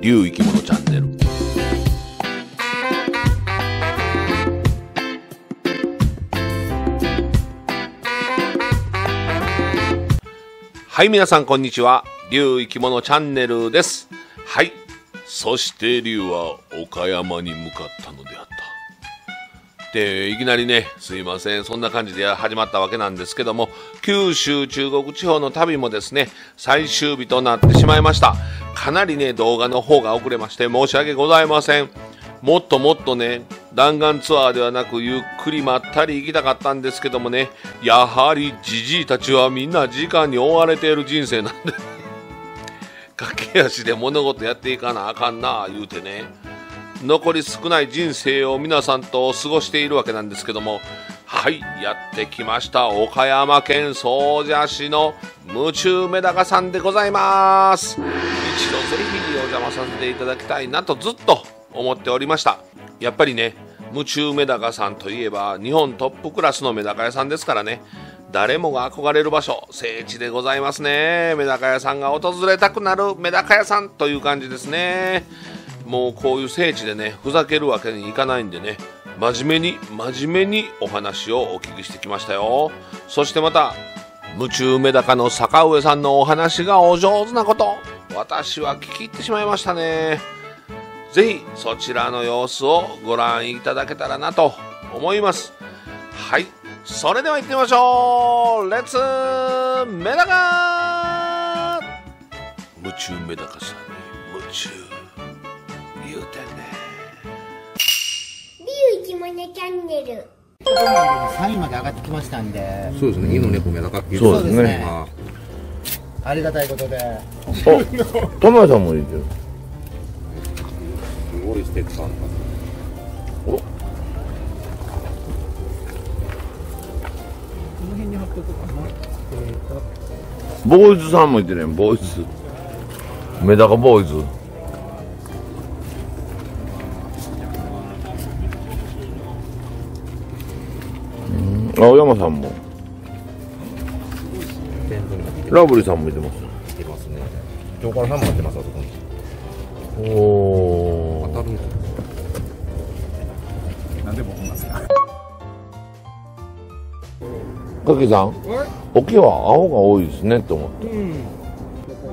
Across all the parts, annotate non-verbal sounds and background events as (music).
竜生き物チャンネル。はい皆さんこんにちは。竜生き物チャンネルです。はいそして竜は岡山に向かったのであった。でいきなりねすいません。そんな感じで始まったわけなんですけども九州中国地方の旅もですね最終日となってしまいました。かなりね動画の方が遅れまして申し訳ございません。もっともっとね弾丸ツアーではなくゆっくりまったり行きたかったんですけどもねやはりじじいたちはみんな時間に追われている人生なんで駆け足で物事やっていかなあかんな言うてね。残り少ない人生を皆さんと過ごしているわけなんですけどもはいやってきました。岡山県総社市の夢中メダカさんでございます。一度ぜひお邪魔させていただきたいなとずっと思っておりました。やっぱりね夢中メダカさんといえば日本トップクラスのメダカ屋さんですからね。誰もが憧れる場所聖地でございますね。メダカ屋さんが訪れたくなるメダカ屋さんという感じですね。もうこういう聖地でねふざけるわけにいかないんでね真面目に真面目にお話をお聞きしてきましたよ。そしてまた夢中メダカの坂上さんのお話がお上手なこと私は聞き入ってしまいましたね。ぜひそちらの様子をご覧いただけたらなと思います。はいそれでは行ってみましょう。レッツメダカ夢中メダカさんに夢中リュウ生き物チャンネル。3位まで上がってきましたんで、そうですね、犬猫メダカっていうそうですね。ああ。りがたいことで、お玉屋さんもいいけどすごいステッカーあったボーイズさんもいてねボーイズ。メダカボーイズ青山さんも。ラブリーさんもいてます。きてますね。今日からさんもやってますあそこに。お当たる。んですよかけさん沖は青が多いですねって思ってうん。だから、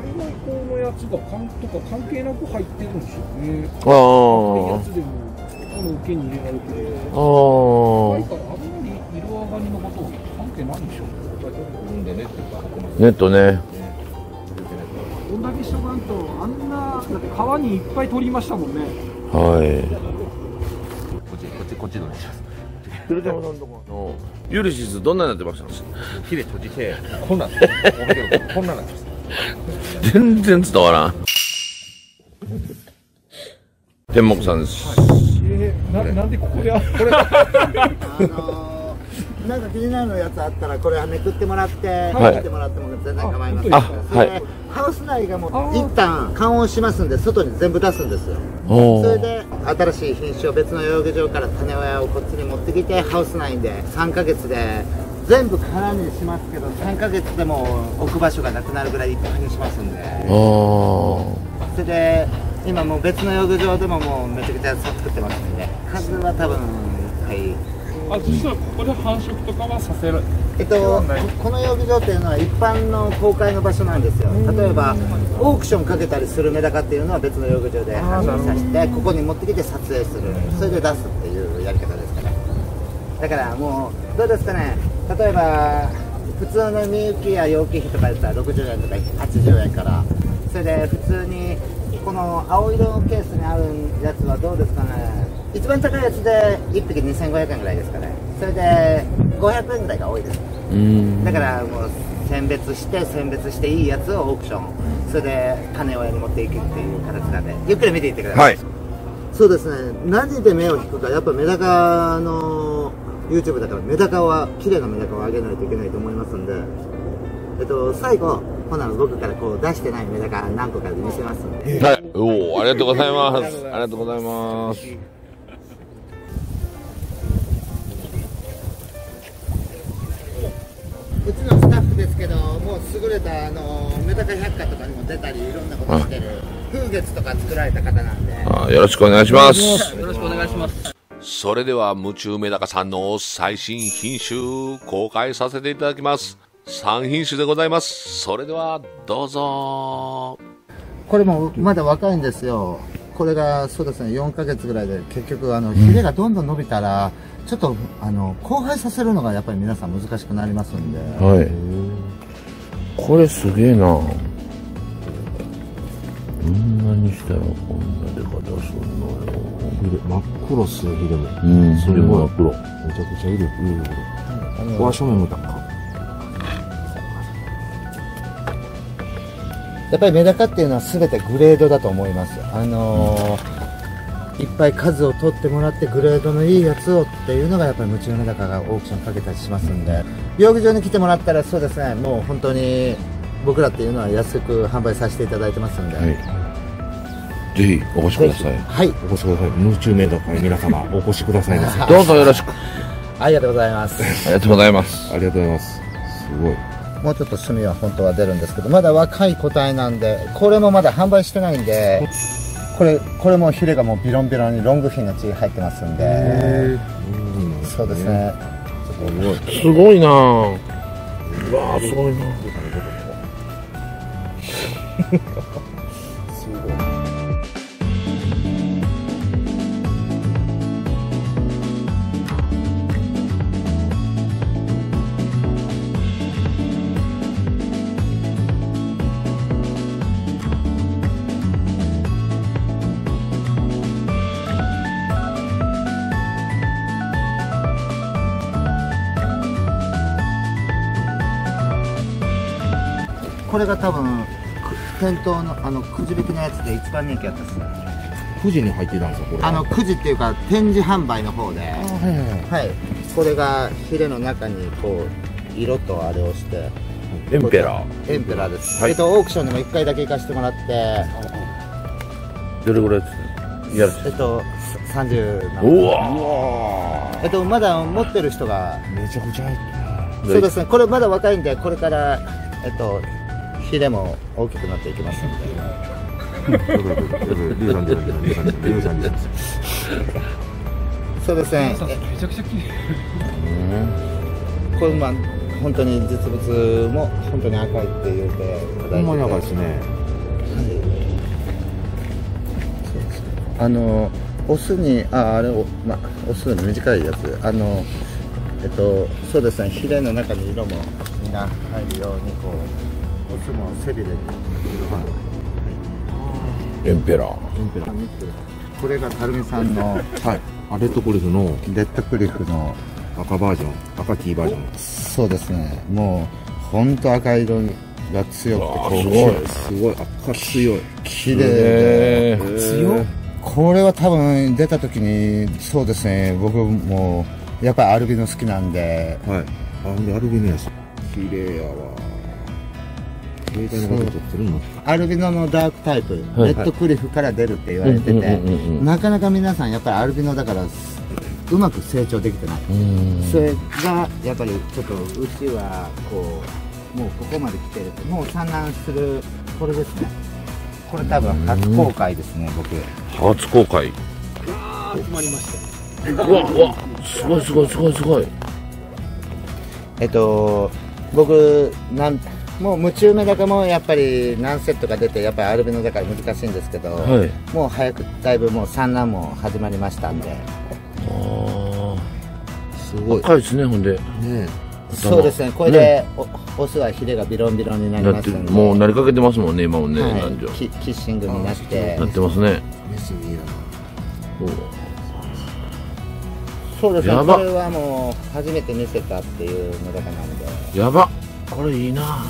海外港のやつが関とか関係なく入ってるんですよね。あー。やつでも、この受けに入れられて、あー。海からあんまり色上がりのこと関係ないんでしょうんでねっていうかネットね。どんだけしとかんと、あんな、だって川にいっぱい取りましたもんね。はい。こっちこっちこっちどうでしょ鶴山さんとこのユリシスどんなになってましたう火で閉じてこんなんこんなんなってます全然伝わらん。天目さんですえー、ななんでここで、これ、あのー、なんか気になるやつあったら、これはめくってもらって、はい。見てもらっても全然構いません。あそれで、はい。ハウス内がもう一旦緩温しますんで、外に全部出すんですよ。それで新しい品種を別の養魚場から種親をこっちに持ってきてハウス内で3ヶ月で全部空にしますけど3ヶ月でも置く場所がなくなるぐらいいっぱいにしますんで。それで今もう別の養魚場でももうめちゃくちゃ作ってますんで。数は多分はい。あ、そしたらここで繁殖とかはさせられえっと、ここの養魚場っていうのは一般の公開の場所なんですよ。例えばオークションかけたりするメダカっていうのは別の養魚場で繁殖させてここに持ってきて撮影する。それで出すっていうやり方ですかねだからもうどうですかね。例えば普通のみゆきや楊貴妃とかやったら60円とか80円から。それで普通にこの青色のケースにあるやつはどうですかね。一番高いやつで1匹2500円ぐらいですかね。それで500円ぐらいが多いです。うん。だからもう選別して選別していいやつをオークション。それで種親に持っていくっていう形なんでゆっくり見ていってください、はい。そうですね。何で目を引くかやっぱメダカの YouTube だからメダカは綺麗なメダカをあげないといけないと思いますんで。えっと最後ほな僕からこう出してないメダカ何個か見せますんで。はいおおありがとうございます。ありがとうございますうちのスタッフですけどもう優れたあのメダカ百科とかにも出たりいろんなことしてる風月とか作られた方なん。であよろしくお願いします。よろしくお願いします。それでは夢中メダカさんの最新品種公開させていただきます。3品種でございます。それではどうぞこれもまだ若いんですよこれがそうですね4ヶ月ぐらいで結局あのヒレがどんどん伸びたら、ちょっとあの交配させるのがやっぱり皆さん難しくなりますんではい。これすげえな。こんなにしたらこんな出方すんのよ。真っ黒っすよ、ヒレも。うん、それも真っ黒。めちゃくちゃいる。いるここは正面向いたやっぱりメダカっていうのは全てグレードだと思いますあのーいっぱい数を取ってもらってグレードのいいやつをっていうのがやっぱり夢中メダカがオークションかけたりしますんで養魚場に来てもらったらそうですねもう本当に僕らっていうのは安く販売させていただいてますんで、はい。ぜひお越しください。はいお越しください。夢中メダカ皆様、お越しくださいませ。あ (laughs) どうぞよろしく。ありがとうございますありがとうございます。りがとうございます。すごい。もうちょっと趣味は本当は出るんですけどまだ若い個体なんでこれもまだ販売してないんでこれこれもヒレがもうビロンビロンにロングフィンの血入ってますんで。そうですね。すごいな。ぁ。うわぁ、すごいな (laughs) これが多分く店頭のあのくじ引きのやつで一番人気やったです。ね富士に入ってたんですよ、これ。あのくじっていうか展示販売の方で。はいはい。はい。はいこれがヒレの中にこう色とあれをして。エンペラー。エンペラーです、はい。えっとオークションにも1回だけ行かせてもらって。どれぐらいですやるえっと30何うわえっとまだ持ってる人が。めちゃくちゃ入ってそうですね。これまだ若いんでこれからえっとヒレも大きくなっていきますんでる。リュウさんで、リュウさんで、リュウさんで。そうですねめちゃくちゃ綺麗。これまあ本当に実物も本当に赤いって言うてほんまに赤いですね。あのオスにああれをまあオスの短いやつあのえっとそうですねヒレの中に色もみんな入るようにこうオスも背びれに色がエンペラー。これがたるみさんのはい。あレッドクリフのレッドクリフの赤バージョン、赤キーバージョン。そうですねもう本当赤色が強くてすごいすごい、赤強い。綺麗でえ強い。これは多分出た時にそうですね僕もやっぱりアルビノ好きなんではい。あ、ほんでアルビノやし。綺麗やわ。携帯のこと撮ってるの？アルビノのダークタイプ、はい。レッドクリフから出るって言われてて、なかなか皆さんやっぱりアルビノだからうまく成長できてない、それがやっぱりちょっとうちはこうもうここまで来てるもう産卵するこれですね。これ多分初公開ですね僕。初公開。決まりました。うわ、うわ、すごいすごいすごいすごい。えっと僕なんもう夢中メダカもやっぱり何セットか出てやっぱりアルビノだから難しいんですけど、はい。もう早くだいぶもう産卵も始まりましたんであすごい。赤いですね、ほんで。ねそうですねこれで、おオスはヒレがビロンビロンになり。ますんでもうなりかけてますもんね、今もね、はい男女。キキッシングになってなってますね。メスにいいな。そうですねこれはもう初めて見せたっていうメダカなんでやば。これいいな。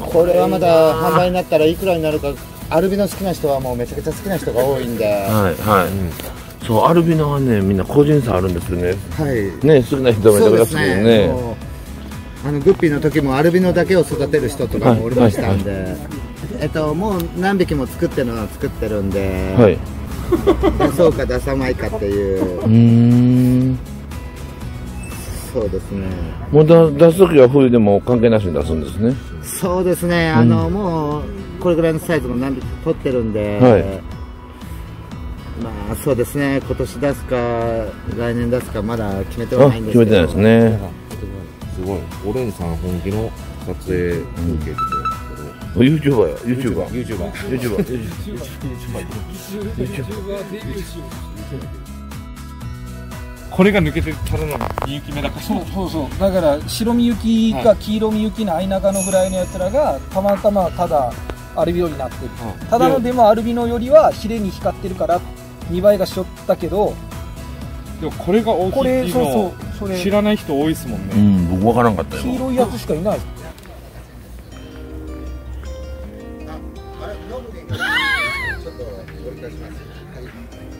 これはまだ販売になったらいくらになるかアルビノ好きな人はもうめちゃくちゃ好きな人が多いんでははい、はい。そう、アルビノはね、みんな個人差あるんですよね。いね、好きな人もいてくださいけどね。もうあのグッピーの時もアルビノだけを育てる人とかもおりましたんで、えっと、もう何匹も作ってるのは作ってるんで、はい。出そうか出さないかっていううーん。そうですね。もうだ出すときは冬でも関係なしに出すんですね。そうですね。あの、もうこれぐらいのサイズも何匹取ってるんで、はい。まあそうですね。今年出すか来年出すかまだ決めてはあ、ないんですけど。決めてないですね。すごい。オレンさん本気の撮影風景って YouTuber や、YouTuber。YouTuber。YouTuber。これが抜けてたらの。みゆきメダカそうそうそう。だから白みゆきか黄色みゆきの間中のぐらいのやつらがたまたまただアルビノになってる、ただのでもアルビノよりはヒレに光ってるから見栄えがしょったけどでもこれが大きこい。っていうのれそうそうをそれ。知らない人多いですもんね、うん、僕わからんかったよ。黄色いやつしかいない。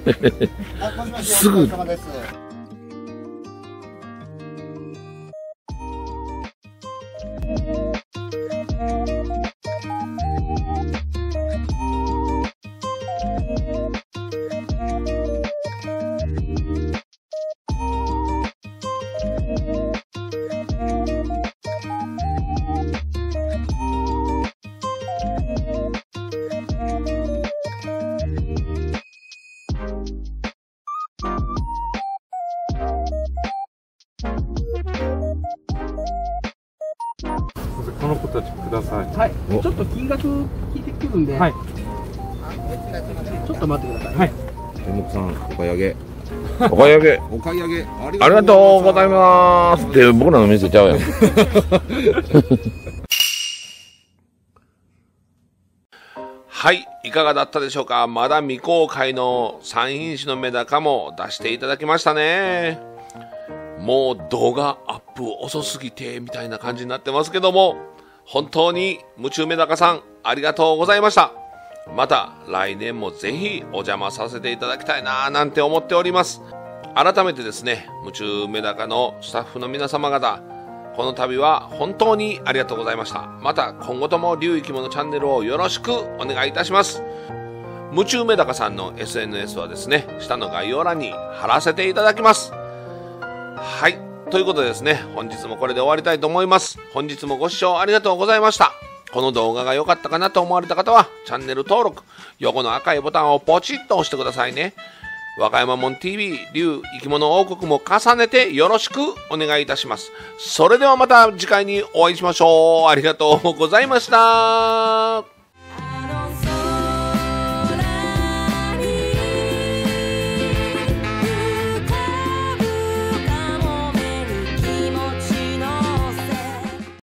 (laughs) すぐたちください。はい。ちょっと金額聞いてくるんで、はい。ちょっと待ってください。天目さん、お買い上げ。(laughs) お買い上げ。お買い上げ。あありがとうございます。って僕らの店ちゃうやん。(laughs) はい、いかがだったでしょうか？まだ未公開の3品種のメダカも出していただきましたね。もう動画アップ遅すぎてみたいな感じになってますけども、本当に夢中メダカさんありがとうございました。また来年もぜひお邪魔させていただきたいなぁなんて思っております。改めてですね、夢中メダカのスタッフの皆様方、この度は本当にありがとうございました。また今後とも竜生き物チャンネルをよろしくお願いいたします。夢中メダカさんの SNS はですね、下の概要欄に貼らせていただきます。はい。ということでですね、本日もこれで終わりたいと思います。本日もご視聴ありがとうございました。この動画が良かったかなと思われた方は、チャンネル登録、横の赤いボタンをポチッと押してくださいね。和歌山門 TV、竜生き物王国も重ねてよろしくお願いいたします。それではまた次回にお会いしましょう。ありがとうございました。